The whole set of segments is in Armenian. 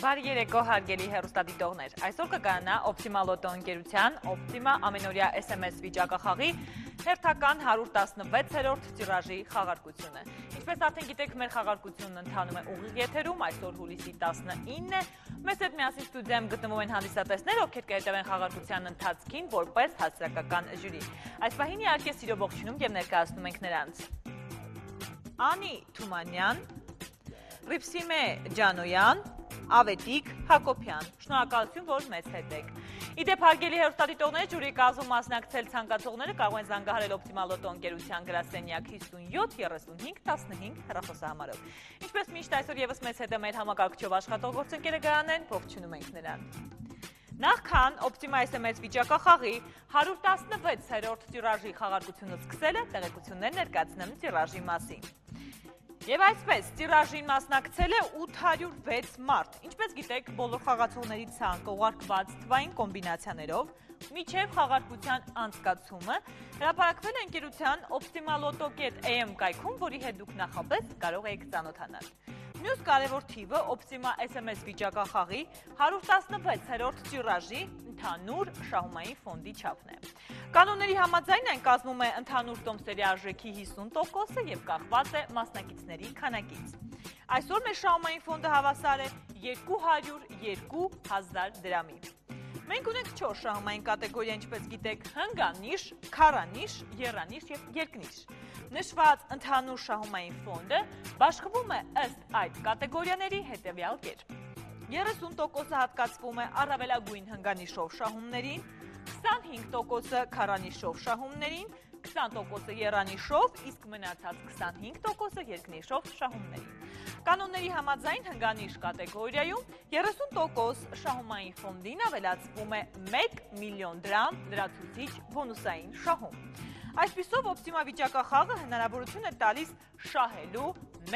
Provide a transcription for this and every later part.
Բարի երեկո հարգելի հերոստատիտողներ։ Այսօր կգանա Optimal-Auto ընկերության Optima ամենօրյա SMS վիճակախաղի հերթական 116-րդ տիրաժի խաղարկությունը։ Ինչպես արդեն գիտեք, մեր խաղարկությունն ընթանում է ուղիղ եթերում, այսօր հուլիսի 19 է։ Մեզ հետ միասին ստուդիայում գտնվում են հանդիսատեսներ, ովքեր կհետևեն խաղարկության ընթացքին որպես հասարակական ժյուրի։ Այս պահին իհարկե սիրո ողջունում եւ ներկայացնում ենք նրանց։ Անի Թումանյան, Ռիփսիմե Ջանոյան, Ավետիկ Հակոբյան։ Շնորհակալություն, որ մեզ հետ եք։ Իդեպ հարգելի հերոստատիտողներ, ջուրի կազմում մասնակցել ցանկացողները կարող են զանգահարել Optimal-Auto ընկերության գրասենյակ 57 35 15 հեռախոսահամարով։ Ինչպես միշտ այսօր եւս մեզ հետ է մեր համակարգչով աշխատող գործընկերը Գարանեն, ողջունում ենք նրան։ Նախքան Optima SMS վիճակախաղի 116-րդ տիրաժի խաղարկությունը սկսելը տեղեկություններ ներկայացնեմ տիրաժի մասին։ Եվ այսպես, տիրաժին մասնակցել է 806 մարդ։ Ինչպես գիտեք, բոլոր խաղացողների ցանկը ուղարկված թվային կոմբինացիաներով միջև խաղարկության անցկացումը հրապարակվել ընկերության optimaloto.am կայքում, որի հետ դուք նախապես կարող եք ծանոթանալ։ Մյուս կարևոր թիվը Optima SMS վիճակախաղի 116-րդ տիրաժի ընդհանուր շահումային ֆոնդի չափն է։ Կանոնների համաձայն այն կազմում է ընդհանուր տոմսերի արժեքի 50%-ը եւ կախված է մասնակիցների քանակից։ Այսօր մեր շահումային ֆոնդը հավասար է 202 000 դրամի։ Մենք ունենք 4 շահումային կատեգորիա, ինչպես գիտեք, հնգանիշ, քարանիշ, եռանիշ եւ երկնիշ։ Նշված ընդհանուր շահումային ֆոնդը բաշխվում է ըստ այդ կատեգորիաների հետևյալ կերպ։ 30%-ը հատկացվում է առավելագույն հնգանիշով շահումներին, 25%-ը քարանիշով շահումներին, 20%-ը երանիշով, իսկ մնացած 25%-ը երկնիշով շահումներին։ Կանոնների համաձայն հնգանիշ կատեգորիայում 30% շահումային ֆոնդին ավելացվում է 1 միլիոն դրամ լրացուցիչ բոնուսային շահում։ Այսպիսով օպտիմա վիճակախաղը հնարավորություն է տալիս շահելու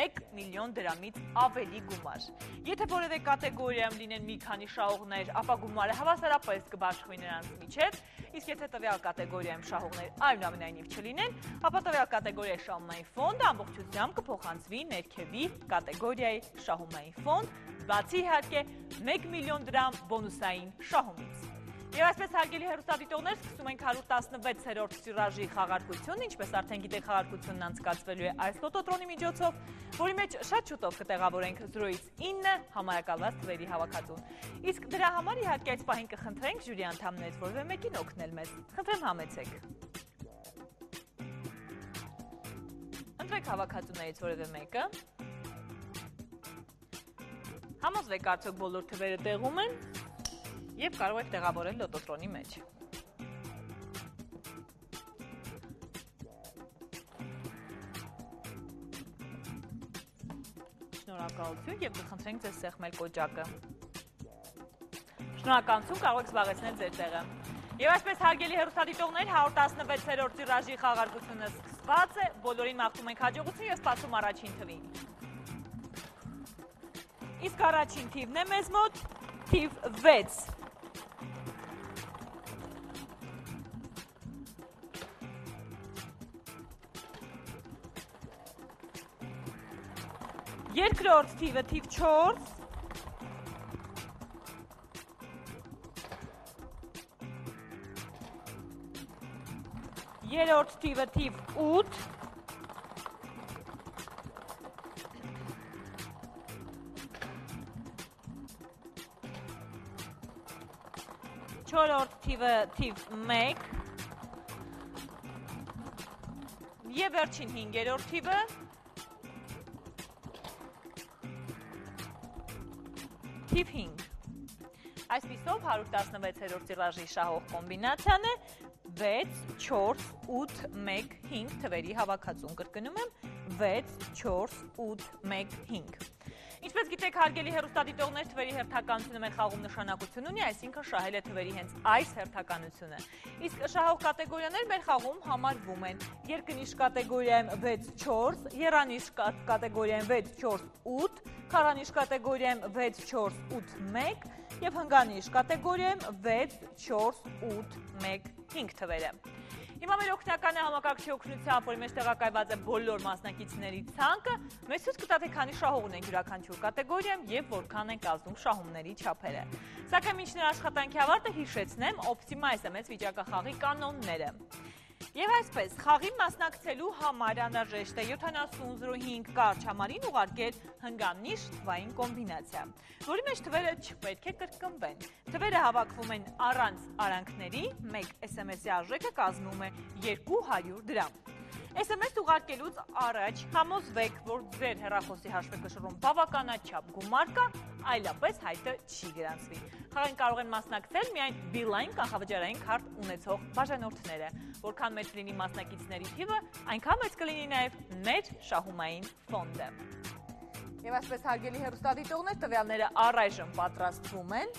1 միլիոն դրամից ավելի գումար։ Եթե որևէ կատեգորիայում լինեն մի քանի շահողներ, ապա գումարը հավասարապես կբաշխվի նրանց միջև, իսկ եթե տվյալ կատեգորիայում շահողներ այնուամենայնիվ չլինեն, ապա տվյալ կատեգորիայի շահումային ֆոնդը ամբողջությամբ կփոխանցվի ներքևի կատեգորիայի շահումային ֆոնդ, բացի իհարկե 1 միլիոն դրամ բոնուսային շահումից։ Եվ այսպես հարգելի հերուստադիտողներ, սկսում ենք 116-րդ տիրաժի խաղարկությունը, ինչպես արդեն գիտեք խաղարկությունն անցկացվելու է այս լոտոտրոնի միջոցով, որի մեջ շատ շուտով կտեղավորենք 0-ից 9 համարակալված թվերի հավաքածուն։ Իսկ դրա համար իհարկե այս պահին կխնդրենք ժյուրի անդամներից որևէ մեկին օգնել մեզ։ Խնդրեմ համեցեք։ Ընտրեք հավաքածուներից որևէ մեկը։ Համոզվեք արդյոք բոլոր թվերը տեղում են եւ կարող եք տեղավորել լոտոտրոնի մեջ։ Շնորհակալություն եւ կխնդրենք ձեզ սեղմել կոճակը։ Շնորհակալություն, կարող եք զբաղեցնել ձեր տեղը։ Եվ այսպես հարգելի հերոստատիտողներ 116-րդ տիրաժի խաղարկությունը սկսված է, բոլորին մաղթում ենք հաջողություն եւ սպասում առաջին թվին։ Իսկ առաջին թիվն է մեզ մոտ թիվ 6 Երկրորդ թիվը թիվ 4 Երորդ թիվը թիվ 8 Չորրորդ թիվը թիվ 1 Եվ վերջին հինգերորդ թիվը թիվ 5։ Այսպիսով 116-րդ տիրաժի շահող կոմբինացիան է. 6, 4, 8, 1, 5 թվերի հավաքածուն կրկնում եմ. 6, 4, 8, 1, 5։ Ինչպես գիտեք, հարգելի հերոստատիտողներ, թվերի հերթականությունը մեր խաղում նշանակություն ունի, այսինքն շահել է թվերի հենց այս հերթականությունը։ Իսկ շահող կատեգորիաներ մեր խաղում համարվում են. Երկնիշ կատեգորիայում 6-4, երանիշ կատեգորիայում 6-4-8, քարանիշ կատեգորիայում 6-4-8-1 եւ հնգանիշ կատեգորիայում 6-4-8-1-5 թվերը։ Հիմա մեր օգնական է համակարգչի օգնությամբ, որի մեջ տեղակայված է բոլոր մասնակիցների ցանկը, մեզ ցույց կտա թե քանի շահող ունենք յուրաքանչյուր կատեգորիայում եւ որքան են կազմում շահումների չափերը։ Սակայն մինչ նրա աշխատանքի ավարտը հիշեցնեմ Optima SMS վիճակախաղի կանոնները։ Եվ այսպես, խաղի մասնակցելու համար անհրաժեշտ է 7005 կարճ համարին ուղարկել հնգանիշ թվային կոմբինացիա, որի մեջ թվերը չպետք է կրկնվեն։ Թվերը հավաքվում են առանց արանքների, մեկ SMS-ի արժեքը կազմում է 200 դրամ։ SMS ուղարկելուց առաջ համոզվեք, որ ձեր հեռախոսի հաշվեկշռում բավականաչափ գումար կա, այլապես հայտը չի գրանցվի։ Խաղին կարող են մասնակցել միայն Beeline կանխավճարային քարտ ունեցող բաժանորդները։ Որքան մեծ լինի մասնակիցների թիվը, այնքան մեծ կլինի նաև մեր շահումային ֆոնդը։ Եվ այսպես հարգելի հեռուստադիտողներ, տվյալները առայժմ պատրաստվում են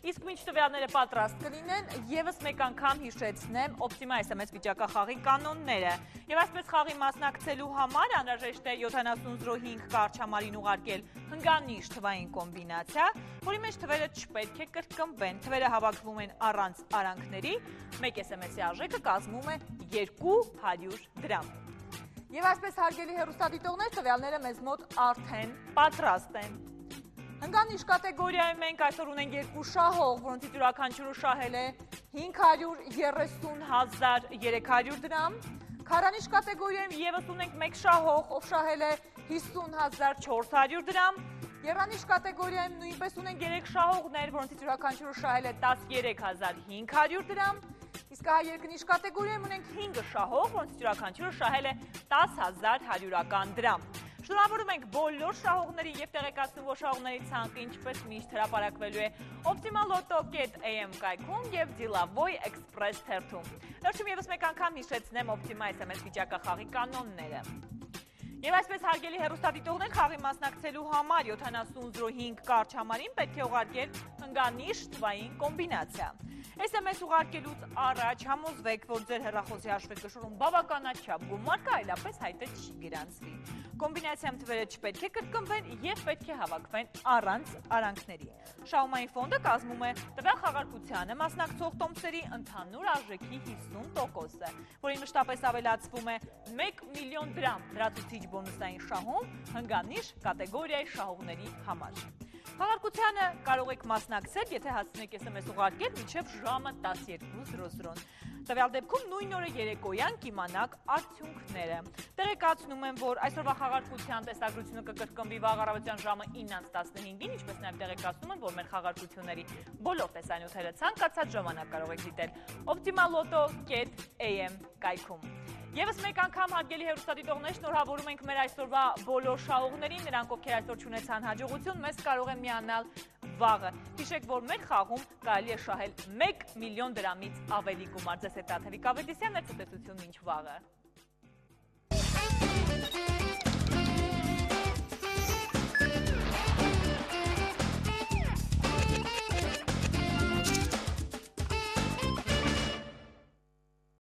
Իսկ մինչ տվյալները պատրաստ կլինեն, եւս մեկ անգամ հիշեցնեմ Optima SMS վիճակախաղի կանոնները։ Եվ այսպես խաղի մասնակցելու համար անհրաժեշտ է 7005 կարճ համարին ուղարկել հնգանիշ թվային կոմբինացիա, որի մեջ թվերը չպետք է կրկնվեն։ Թվերը հավաքվում են առանց արանքների, 1 SMS-ի արժեքը կազմում է 200 դրամ։ Եվ այսպես հարգելի հեռուստադիտողներ, տվյալները մեզ մոտ արդեն պատրաստ են։ Հնգանիշ կատեգորիայում մենք այսօր ունենք երկու շահող, որոնցից յուրաքանչյուրը շահել է 530,300 դրամ։ Քարանիշ կատեգորիայում եւս ունենք մեկ շահող, ով շահել է 50,400 դրամ։ Երանիշ կատեգորիայում նույնպես ունենք 3 շահողներ, որոնցից յուրաքանչյուրը շահել է 13500 դրամ։ Իսկ հա երկնիշ կատեգորիայում ունենք 5 շահող, որոնցից յուրաքանչյուրը շահել է 10100 դրամ։ Շնորհավորում ենք բոլոր շահողների եւ տեղեկացնում, որ շահողների ցանկը ինչպես միշտ հրապարակվելու է optimaloto.am կայքում եւ Dilavoy Express թերթում։ Վերջում եւս մեկ անգամ հիշեցնեմ Optima SMS վիճակախաղի կանոնները։ Եվ այսպես հարգելի հեռուստադիտողներ խաղի մասնակցելու համար 7005 կարճ համարին պետք է ուղարկել հնգանիշ թվային կոմբինացիա։ SMS ուղարկելուց առաջ համոզվեք, որ ձեր հեռախոսի հաշվեկշռում բավականաչափ գումար կա, այլապես հայտը չի գրանցվի։ Կոմբինացիայում թվերը չպետք է կրկնվեն եւ պետք է հավաքվեն առանց արանքների։ Շահումային ֆոնդը կազմում է տվյալ խաղարկությանը մասնակցող տոմսերի ընդհանուր արժեքի 50%-ը, որին մշտապես ավելացվում է 1 միլիոն դրամ լրացուցիչ բոնուսային շահում հնգանիշ կատեգորիայի շահողների համար։ Խաղարկությանը կարող եք մասնակցել, եթե հասցնեք SMS ուղարկել մինչև ժամը 12:00-ն։ Տվյալ դեպքում նույն օրը երեկոյան կիմանաք արդյունքները։ Տեղեկացնում եմ, որ այսօրվա խաղարկության տեսագրությունը կկրկնվի վաղ առավոտյան ժամը 9:15-ին, ինչպես նաև տեղեկացնում եմ, որ մեր խաղարկությունների բոլոր տեսանյութերը ցանկացած ժամանակ կարող եք դիտել. Optimaloto.am կայքում։ Եվս մեկ անգամ հարգելի հերուստադիտողներ շնորհավորում ենք մեր այսօրվա բոլոր շահողներին, նրանք ովքեր այսօր չունեցան հաջողություն, մեզ կարող են միանալ վաղը։ Հիշեք, որ մեր խաղում կարելի է շահել 1 միլիոն դրամից ավելի գումար։ Ձեզ հետ Տաթևիկ Ավետիսյանն է ցտեսություն մինչ վաղը։